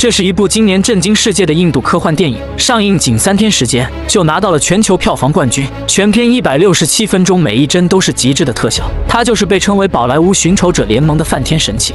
这是一部今年震惊世界的印度科幻电影，上映仅三天时间就拿到了全球票房冠军，全片一百六十七分钟，每一帧都是极致的特效。它就是被称为宝莱坞寻仇者联盟的梵天神器。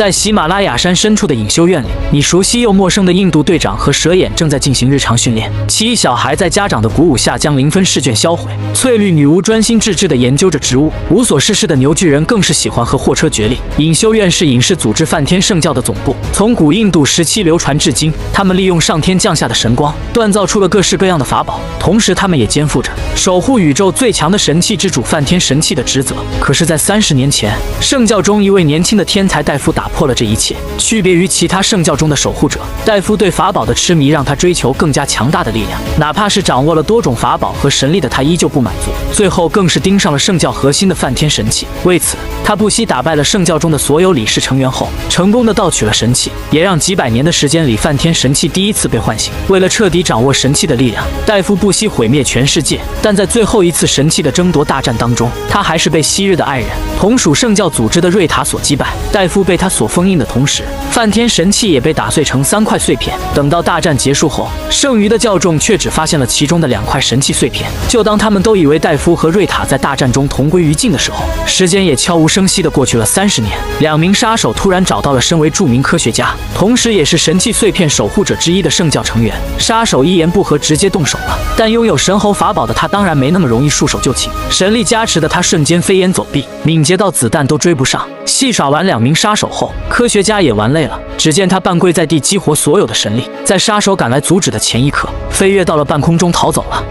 在喜马拉雅山深处的隐修院里，你熟悉又陌生的印度队长和蛇眼正在进行日常训练。奇异小孩在家长的鼓舞下将零分试卷销毁。翠绿女巫专心致志地研究着植物。无所事事的牛巨人更是喜欢和货车决力。隐修院是隐士组织梵天圣教的总部，从古印度时期流传至今。他们利用上天降下的神光，锻造出了各式各样的法宝。同时，他们也肩负着守护宇宙最强的神器之主梵天神器的职责。可是，在三十年前，圣教中一位年轻的天才戴夫打。破了这一切，区别于其他圣教中的守护者，戴夫对法宝的痴迷让他追求更加强大的力量，哪怕是掌握了多种法宝和神力的他依旧不满足，最后更是盯上了圣教核心的梵天神器。为此，他不惜打败了圣教中的所有理事成员后，成功的盗取了神器，也让几百年的时间里梵天神器第一次被唤醒。为了彻底掌握神器的力量，戴夫不惜毁灭全世界，但在最后一次神器的争夺大战当中，他还是被昔日的爱人同属圣教组织的瑞塔所击败。戴夫被他所。所封印的同时，梵天神器也被打碎成三块碎片。等到大战结束后，剩余的教众却只发现了其中的两块神器碎片。就当他们都以为戴夫和瑞塔在大战中同归于尽的时候，时间也悄无声息地过去了三十年。两名杀手突然找到了身为著名科学家，同时也是神器碎片守护者之一的圣教成员。杀手一言不合直接动手了，但拥有神猴法宝的他当然没那么容易束手就擒。神力加持的他瞬间飞檐走壁，敏捷到子弹都追不上。戏耍完两名杀手后，科学家也玩累了。只见他半跪在地，激活所有的神力，在杀手赶来阻止的前一刻，飞跃到了半空中逃走了。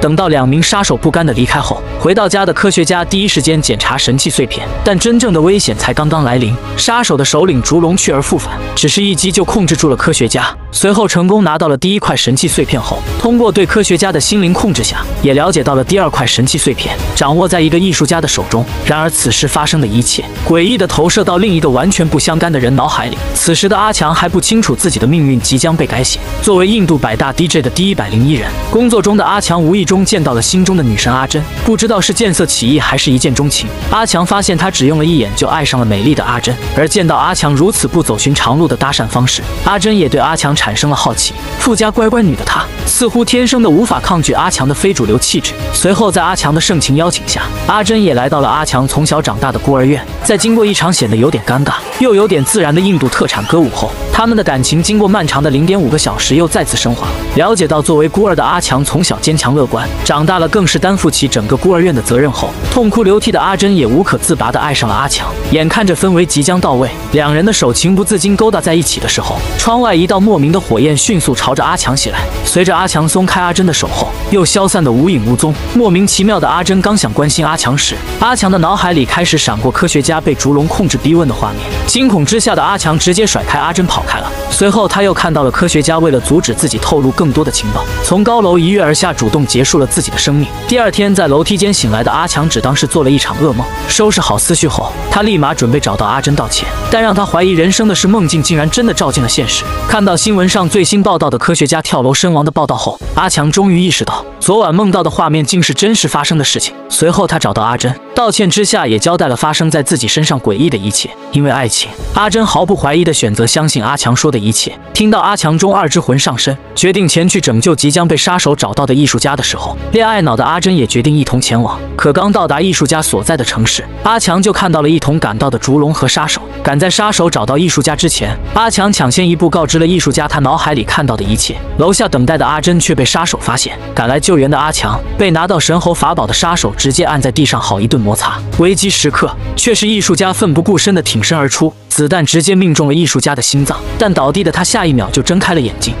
等到两名杀手不甘的离开后，回到家的科学家第一时间检查神器碎片，但真正的危险才刚刚来临。杀手的首领烛龙去而复返，只是一击就控制住了科学家。随后成功拿到了第一块神器碎片后，通过对科学家的心灵控制下，也了解到了第二块神器碎片掌握在一个艺术家的手中。然而此时发生的一切，诡异的投射到另一个完全不相干的人脑海里。此时的阿强还不清楚自己的命运即将被改写。作为印度百大 DJ 的第一百零一人，工作中的阿强无意。中见到了心中的女神阿珍，不知道是见色起意还是一见钟情。阿强发现他只用了一眼就爱上了美丽的阿珍，而见到阿强如此不走寻常路的搭讪方式，阿珍也对阿强产生了好奇。富家乖乖女的她，似乎天生的无法抗拒阿强的非主流气质。随后在阿强的盛情邀请下，阿珍也来到了阿强从小长大的孤儿院。在经过一场显得有点尴尬又有点自然的印度特产歌舞后，他们的感情经过漫长的零点五个小时又再次升华。了解到作为孤儿的阿强从小坚强乐观。长大了，更是担负起整个孤儿院的责任后，痛哭流涕的阿珍也无可自拔地爱上了阿强。眼看着氛围即将到位，两人的手情不自禁勾搭在一起的时候，窗外一道莫名的火焰迅速朝着阿强袭来。随着阿强松开阿珍的手后，又消散得无影无踪。莫名其妙的阿珍刚想关心阿强时，阿强的脑海里开始闪过科学家被烛龙控制逼问的画面。惊恐之下的阿强直接甩开阿珍跑开了。随后他又看到了科学家为了阻止自己透露更多的情报，从高楼一跃而下，主动结束。了自己的生命。第二天，在楼梯间醒来的阿强。只当是做了一场噩梦。收拾好思绪后，他立马准备找到阿珍道歉。但让他怀疑人生的是，梦境竟然真的照进了现实。看到新闻上最新报道的科学家跳楼身亡的报道后，阿强。终于意识到，昨晚梦到的画面竟是真实发生的事情。随后，他找到阿珍道歉之下，也交代了发生在自己身上诡异的一切。因为爱情，阿珍毫不怀疑的选择相信阿强。说的一切。听到阿强。中二之魂上身，决定前去拯救即将被杀手找到的艺术家的时候。恋爱脑的阿珍也决定一同前往，可刚到达艺术家所在的城市，阿强就看到了一同赶到的烛龙和杀手。赶在杀手找到艺术家之前，阿强抢先一步告知了艺术家他脑海里看到的一切。楼下等待的阿珍却被杀手发现，赶来救援的阿强被拿到神猴法宝的杀手直接按在地上好一顿摩擦。危机时刻，却是艺术家奋不顾身的挺身而出，子弹直接命中了艺术家的心脏，但倒地的他下一秒就睁开了眼睛。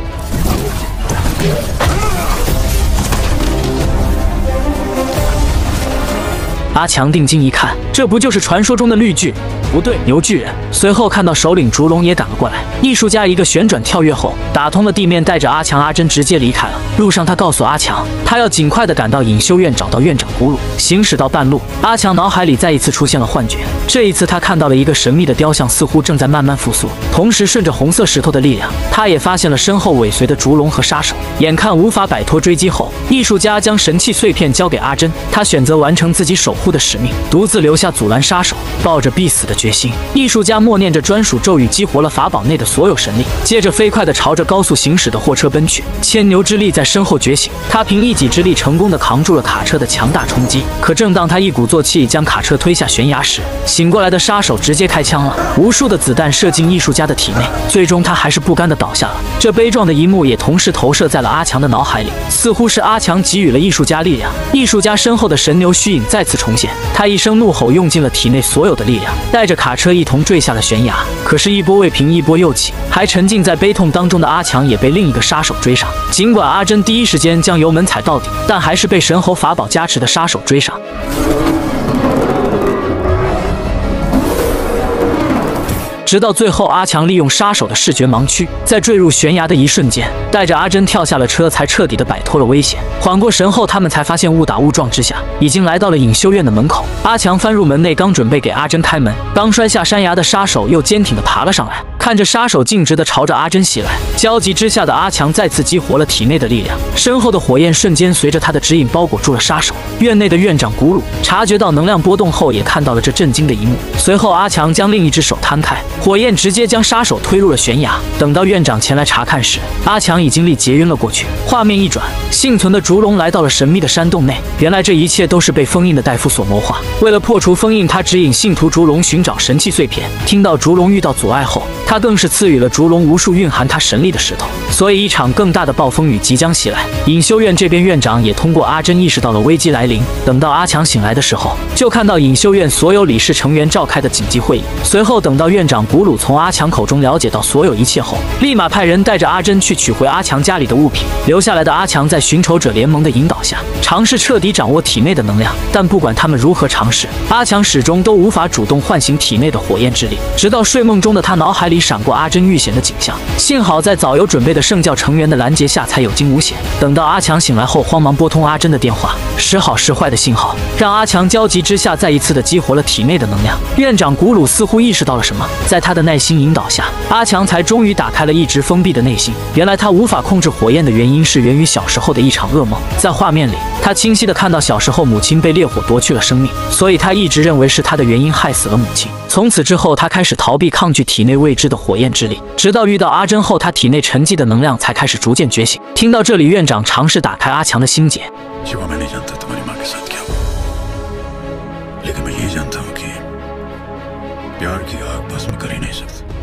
阿强定睛一看，这不就是传说中的绿巨？不对，牛巨人。随后看到首领烛龙也赶了过来，艺术家一个旋转跳跃后打通了地面，带着阿强、阿珍直接离开了。路上他告诉阿强，他要尽快的赶到隐修院找到院长咕噜。行驶到半路，阿强脑海里再一次出现了幻觉，这一次他看到了一个神秘的雕像，似乎正在慢慢复苏。同时顺着红色石头的力量，他也发现了身后尾随的烛龙和杀手。眼看无法摆脱追击后，艺术家将神器碎片交给阿珍，他选择完成自己守护的使命，独自留下。下阻拦杀手，抱着必死的决心，艺术家默念着专属咒语，激活了法宝内的所有神力，接着飞快地朝着高速行驶的货车奔去。牵牛之力在身后觉醒，他凭一己之力成功地扛住了卡车的强大冲击。可正当他一鼓作气将卡车推下悬崖时，醒过来的杀手直接开枪了，无数的子弹射进艺术家的体内，最终他还是不甘地倒下了。这悲壮的一幕也同时投射在了阿强的脑海里，似乎是阿强给予了艺术家力量。艺术家身后的神牛虚影再次重现，他一声怒吼，用尽了体内所有的力量，带着这卡车一同坠下了悬崖。可是，一波未平，一波又起，还沉浸在悲痛当中的阿强也被另一个杀手追上。尽管阿珍第一时间将油门踩到底，但还是被神猴法宝加持的杀手追上。直到最后，阿强利用杀手的视觉盲区，在坠入悬崖的一瞬间，带着阿珍跳下了车，才彻底的摆脱了危险。缓过神后，他们才发现误打误撞之下，已经来到了隐修院的门口。阿强翻入门内，刚准备给阿珍开门，刚摔下山崖的杀手又坚挺的爬了上来。看着杀手径直的朝着阿珍袭来，焦急之下的阿强再次激活了体内的力量，身后的火焰瞬间随着他的指引包裹住了杀手。院内的院长古鲁察觉到能量波动后，也看到了这震惊的一幕。随后，阿强将另一只手摊开，火焰直接将杀手推入了悬崖。等到院长前来查看时，阿强已经力竭晕了过去。画面一转，幸存的烛龙来到了神秘的山洞内。原来这一切都是被封印的戴夫所谋划。为了破除封印，他指引信徒烛龙寻找神器碎片。听到烛龙遇到阻碍后，他更是赐予了烛龙无数蕴含他神力的石头，所以一场更大的暴风雨即将袭来。隐修院这边院长也通过阿珍意识到了危机来临。等到阿强醒来的时候，就看到隐修院所有理事成员召开的紧急会议。随后等到院长古鲁从阿强口中了解到所有一切后，立马派人带着阿珍去取回阿强家里的物品。留下来的阿强在寻仇者联盟的引导下，尝试彻底掌握体内的能量。但不管他们如何尝试，阿强始终都无法主动唤醒体内的火焰之力。直到睡梦中的他脑海里。闪过阿珍遇险的景象，幸好在早有准备的圣教成员的拦截下，才有惊无险。等到阿强醒来后，慌忙拨通阿珍的电话，时好时坏的信号让阿强焦急之下再一次的激活了体内的能量。院长古鲁似乎意识到了什么，在他的耐心引导下，阿强才终于打开了一直封闭的内心。原来他无法控制火焰的原因是源于小时候的一场噩梦。在画面里，他清晰的看到小时候母亲被烈火夺去了生命，所以他一直认为是他的原因害死了母亲。从此之后，他开始逃避抗拒体内未知的火焰之力，直到遇到阿珍后，他体内沉寂的能量才开始逐渐觉醒。听到这里，院长尝试打开阿强的心结。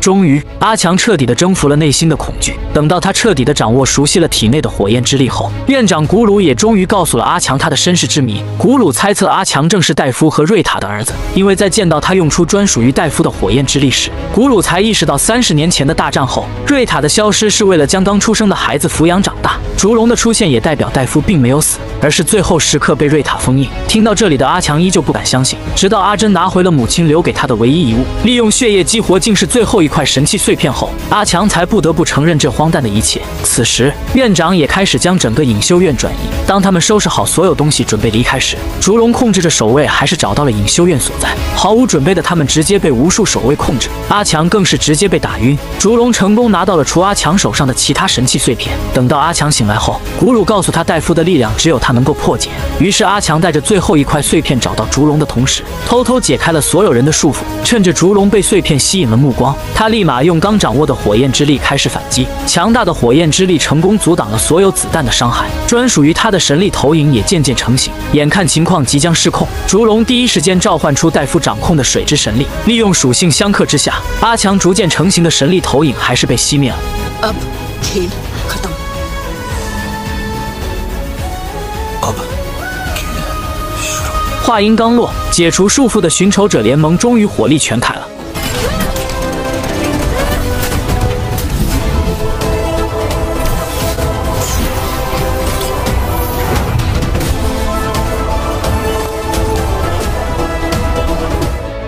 终于，阿强彻底的征服了内心的恐惧。等到他彻底的掌握、熟悉了体内的火焰之力后，院长古鲁也终于告诉了阿强他的身世之谜。古鲁猜测阿强正是戴夫和瑞塔的儿子，因为在见到他用出专属于戴夫的火焰之力时，古鲁才意识到三十年前的大战后，瑞塔的消失是为了将刚出生的孩子抚养长大。烛龙的出现也代表戴夫并没有死，而是最后时刻被瑞塔封印。听到这里的阿强依旧不敢相信，直到阿珍拿回了母亲留给他的唯一遗物，利用血液激活竟是最后一块神器碎片后，阿强才不得不承认这荒诞的一切。此时，院长也开始将整个隐修院转移。当他们收拾好所有东西准备离开时，烛龙控制着守卫，还是找到了隐修院所在。毫无准备的他们直接被无数守卫控制，阿强更是直接被打晕。烛龙成功拿到了除阿强手上的其他神器碎片。等到阿强醒。来后，古鲁告诉他，戴夫的力量只有他他能够破解。于是阿强带着最后一块碎片找到烛龙的同时，偷偷解开了所有人的束缚。趁着烛龙被碎片吸引了目光，他立马用刚掌握的火焰之力开始反击。强大的火焰之力成功阻挡了所有子弹的伤害，专属于他的神力投影也渐渐成型。眼看情况即将失控，烛龙第一时间召唤出戴夫掌控的水之神力，利用属性相克之下，阿强逐渐成型的神力投影还是被熄灭了。话音刚落，解除束缚的寻仇者联盟终于火力全开了。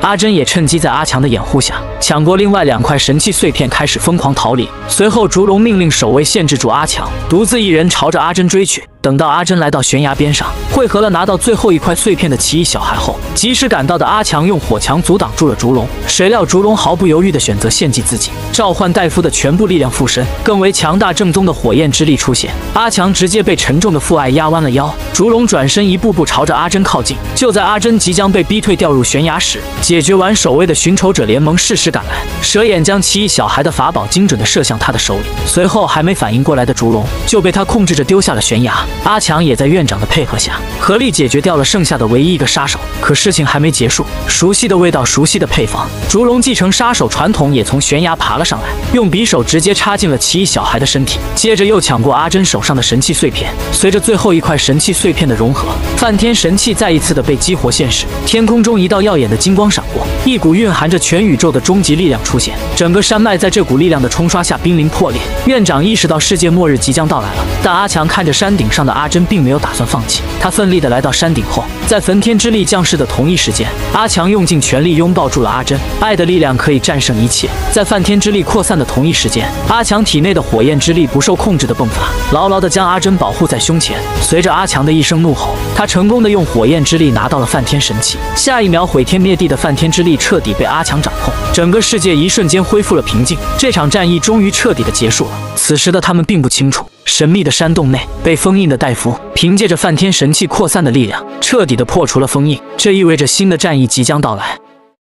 阿珍也趁机在阿强的掩护下抢过另外两块神器碎片，开始疯狂逃离。随后，烛龙命令守卫限制住阿强，独自一人朝着阿珍追去。等到阿珍来到悬崖边上，汇合了拿到最后一块碎片的奇异小孩后，及时赶到的阿强用火墙阻挡住了烛龙。谁料烛龙毫不犹豫地选择献祭自己，召唤戴夫的全部力量附身，更为强大正宗的火焰之力出现。阿强直接被沉重的父爱压弯了腰。烛龙转身一步步朝着阿珍靠近。就在阿珍即将被逼退掉入悬崖时，解决完守卫的寻仇者联盟适时赶来，蛇眼将奇异小孩的法宝精准地射向他的手里。随后还没反应过来的烛龙就被他控制着丢下了悬崖。阿强也在院长的配合下，合力解决掉了剩下的唯一一个杀手。可事情还没结束，熟悉的味道，熟悉的配方，烛龙继承杀手传统，也从悬崖爬了上来，用匕首直接插进了奇异小孩的身体，接着又抢过阿珍手上的神器碎片。随着最后一块神器碎片的融合，梵天神器再一次的被激活现世。天空中一道耀眼的金光闪过，一股蕴含着全宇宙的终极力量出现，整个山脉在这股力量的冲刷下濒临破裂。院长意识到世界末日即将到来了，但阿强看着山顶上的阿珍，并没有打算放弃。他奋力的来到山顶后，在焚天之力降世的同一时间，阿强用尽全力拥抱住了阿珍。爱的力量可以战胜一切。在梵天之力扩散的同一时间，阿强体内的火焰之力不受控制的迸发，牢牢的将阿珍保护在胸前。随着阿强的一声怒吼，他成功的用火焰之力拿到了梵天神器。下一秒，毁天灭地的梵天之力彻底被阿强掌控，整个世界一瞬间恢复了平静。这场战役终于彻底的结束了。此时的他们并不清楚，神秘的山洞内被封印的戴夫，凭借着梵天神器扩散的力量，彻底的破除了封印。这意味着新的战役即将到来。